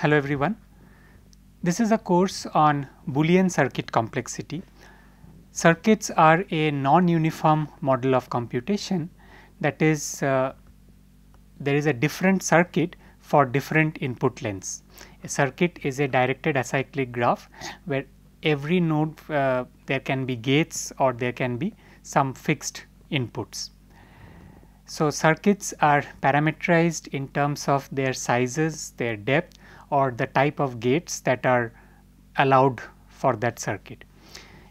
Hello everyone. This is a course on Boolean circuit complexity. Circuits are a non-uniform model of computation that is uh, there is a different circuit for different input lengths. A circuit is a directed acyclic graph where every node uh, there can be gates or there can be some fixed inputs. So, circuits are parameterized in terms of their sizes, their depth or the type of gates that are allowed for that circuit.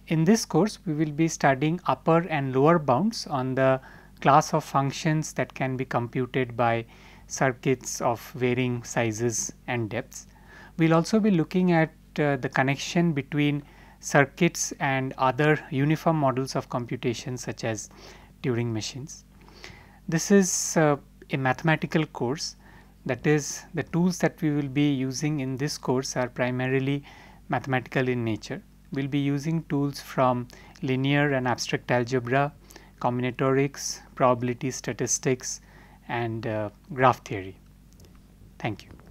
In this course, we will be studying upper and lower bounds on the class of functions that can be computed by circuits of varying sizes and depths. We will also be looking at uh, the connection between circuits and other uniform models of computation such as Turing machines. This is uh, a mathematical course that is the tools that we will be using in this course are primarily mathematical in nature. We will be using tools from linear and abstract algebra, combinatorics, probability statistics and uh, graph theory. Thank you.